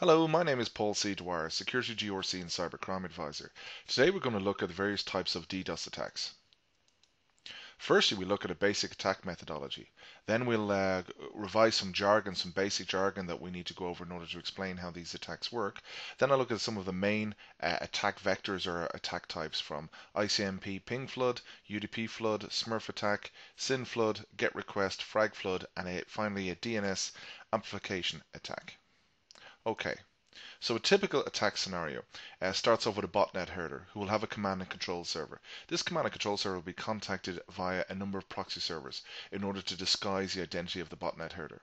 Hello, my name is Paul C. Dwyer, Security GRC and Cybercrime Advisor. Today we're going to look at the various types of DDoS attacks. Firstly, we look at a basic attack methodology. Then we'll uh, revise some jargon, some basic jargon that we need to go over in order to explain how these attacks work. Then I'll look at some of the main uh, attack vectors or attack types from ICMP ping flood, UDP flood, Smurf attack, SYN flood, GET request, frag flood, and a, finally a DNS amplification attack. Okay, so a typical attack scenario uh, starts off with a botnet herder who will have a command and control server. This command and control server will be contacted via a number of proxy servers in order to disguise the identity of the botnet herder.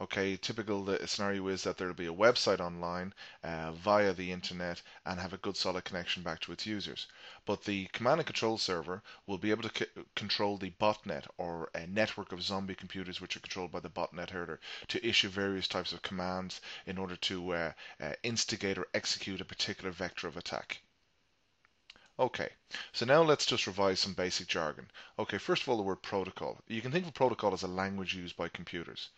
Okay, typical the scenario is that there will be a website online uh, via the internet and have a good solid connection back to its users. But the command and control server will be able to control the botnet or a network of zombie computers which are controlled by the botnet herder to issue various types of commands in order to uh, uh, instigate or execute a particular vector of attack. Okay, so now let's just revise some basic jargon. Okay, first of all, the word protocol. You can think of protocol as a language used by computers.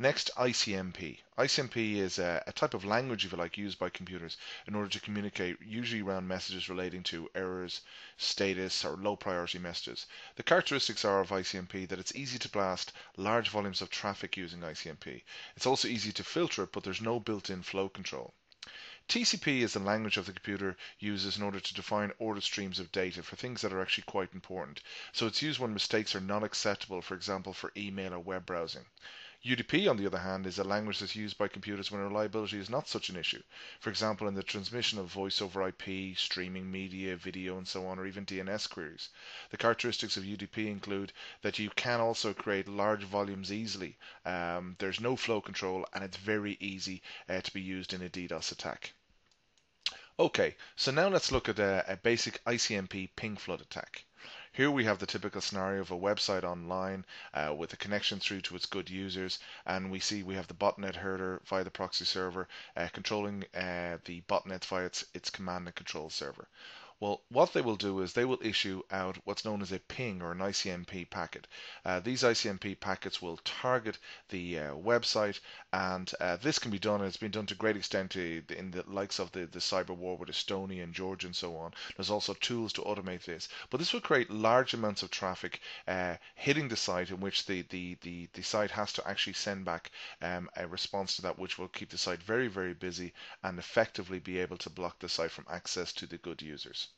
Next, ICMP. ICMP is a, a, type of language, if you like, used by computers in order to communicate, usually around messages relating to errors, status, or low priority messages. The characteristics are of ICMP that it's easy to blast large volumes of traffic using ICMP. It's also easy to filter it, but there's no built-in flow control. TCP is the language of the computer uses in order to define order streams of data for things that are actually quite important. So it's used when mistakes are not acceptable, for example, for email or web browsing. UDP, on the other hand, is a language that's used by computers when reliability is not such an issue. For example, in the transmission of voice over IP, streaming media, video, and so on, or even DNS queries. The characteristics of UDP include that you can also create large volumes easily. Um, there's no flow control, and it's very easy uh, to be used in a DDoS attack. Okay, so now let's look at a, a basic ICMP ping flood attack. Here we have the typical scenario of a website online uh, with a connection through to its good users, and we see we have the botnet herder via the proxy server uh, controlling uh, the botnet via its, its command and control server. Well, what they will do is they will issue out what's known as a ping or an ICMP packet. Uh, these ICMP packets will target the uh, website, and uh, this can be done, and it's been done to great extent in the likes of the, the cyber war with Estonia and Georgia and so on. There's also tools to automate this, but this will create large amounts of traffic uh, hitting the site in which the, the, the, the site has to actually send back um, a response to that, which will keep the site very, very busy and effectively be able to block the site from access to the good users.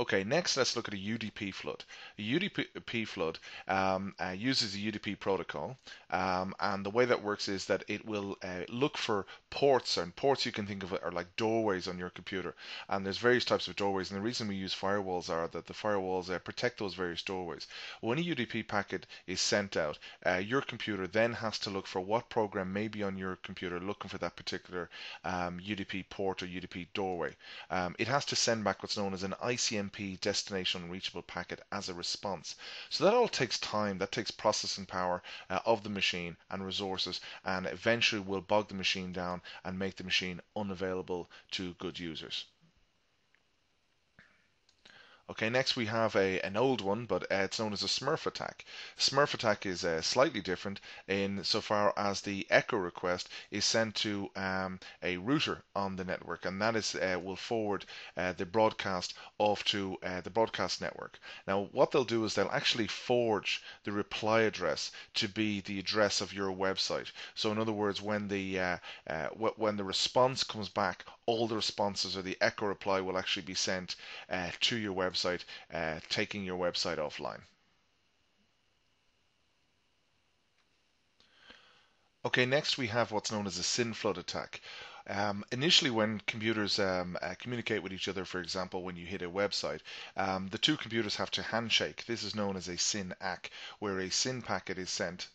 Okay, next let's look at a UDP flood. A UDP flood um, uh, uses a UDP protocol, um, and the way that works is that it will uh, look for ports, and ports you can think of are like doorways on your computer. And there's various types of doorways, and the reason we use firewalls are that the firewalls uh, protect those various doorways. When a UDP packet is sent out, uh, your computer then has to look for what program may be on your computer looking for that particular um, UDP port or UDP doorway. Um, it has to send back what's known as an ICMP Destination unreachable packet as a response. So that all takes time, that takes processing power uh, of the machine and resources, and eventually will bog the machine down and make the machine unavailable to good users. Okay, next we have a an old one, but uh, it's known as a Smurf attack. Smurf attack is uh, slightly different in so far as the echo request is sent to um, a router on the network, and that is uh, will forward uh, the broadcast off to uh, the broadcast network. Now, what they'll do is they'll actually forge the reply address to be the address of your website. So, in other words, when the uh, when the response comes back, all the responses or the echo reply will actually be sent to your website website, uh, taking your website offline. Okay, next we have what's known as a SYN flood attack. Um, initially, when computers um, uh, communicate with each other, for example, when you hit a website, um, the two computers have to handshake. This is known as a SYN ACK, where a SYN packet is sent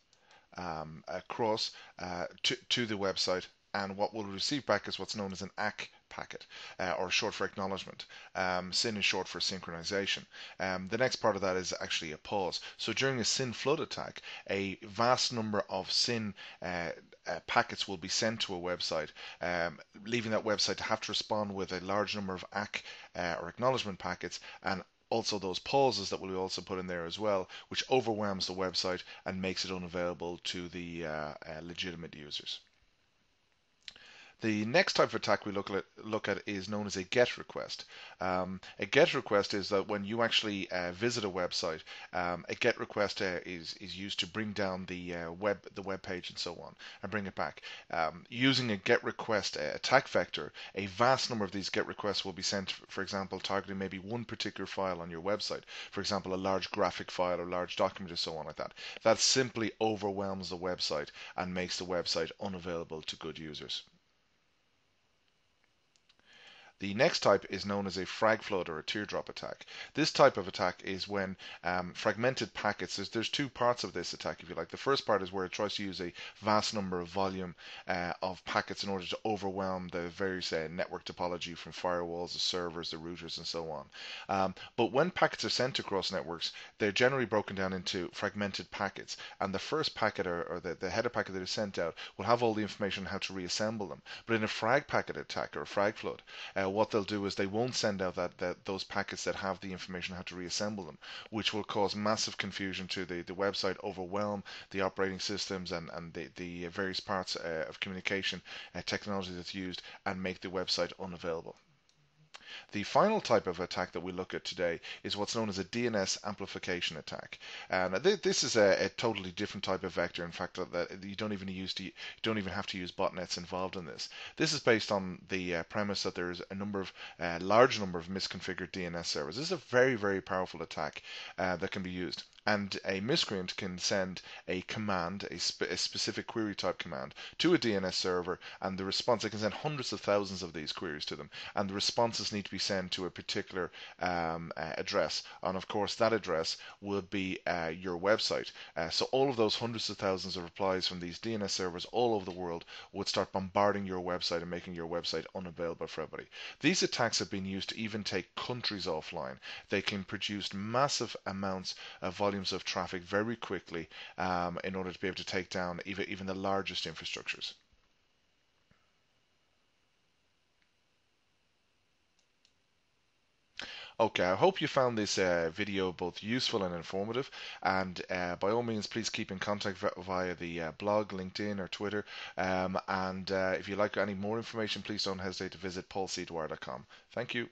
um, across uh, to, to the website, and what we'll receive back is what's known as an ACK packet, uh, or short for acknowledgement. Um, SYN is short for synchronization. Um, the next part of that is actually a pause. So during a SYN flood attack, a vast number of SYN uh, uh, packets will be sent to a website, um, leaving that website to have to respond with a large number of ACK uh, or acknowledgement packets and also those pauses that will be also put in there as well, which overwhelms the website and makes it unavailable to the uh, uh, legitimate users. The next type of attack we look at look at is known as a GET request. Um, a GET request is that when you actually uh, visit a website, um, a GET request uh, is is used to bring down the uh, web the web page and so on and bring it back. Um, using a GET request uh, attack vector, a vast number of these GET requests will be sent, for example, targeting maybe one particular file on your website. For example, a large graphic file or large document or so on like that. That simply overwhelms the website and makes the website unavailable to good users. The next type is known as a frag flood or a teardrop attack. This type of attack is when um, fragmented packets, there's, there's, two parts of this attack if you like. The first part is where it tries to use a vast number of volume uh, of packets in order to overwhelm the various uh, network topology from firewalls, the servers, the routers and so on. Um, but when packets are sent across networks, they're generally broken down into fragmented packets and the first packet or, or the, the header packet that is sent out will have all the information on how to reassemble them. But in a frag packet attack or a frag flood, uh, what they'll do is they won't send out that, that those packets that have the information how to reassemble them, which will cause massive confusion to the, the website, overwhelm the operating systems and, and the, the various parts uh, of communication uh, technology that's used, and make the website unavailable. The final type of attack that we look at today is what's known as a DNS amplification attack. And this is a, a totally different type of vector. In fact, that you don't even use to, you don't even have to use botnets involved in this. This is based on the uh, premise that there's a number of uh, large number of misconfigured DNS servers. This is a very very powerful attack uh, that can be used and a miscreant can send a command, a, spe a, specific query type command, to a DNS server, and the response, they can send hundreds of thousands of these queries to them, and the responses need to be sent to a particular um, uh, address. And of course, that address will be uh, your website. Uh, so all of those hundreds of thousands of replies from these DNS servers all over the world would start bombarding your website and making your website unavailable for everybody. These attacks have been used to even take countries offline. They can produce massive amounts of volumes of traffic very quickly um, in order to be able to take down even, even the largest infrastructures. Okay, I hope you found this uh, video both useful and informative. And uh, by all means, please keep in contact via the uh, blog, LinkedIn, or Twitter. Um, and uh, if you like any more information, please don't hesitate to visit paulcdwyer.com. Thank you.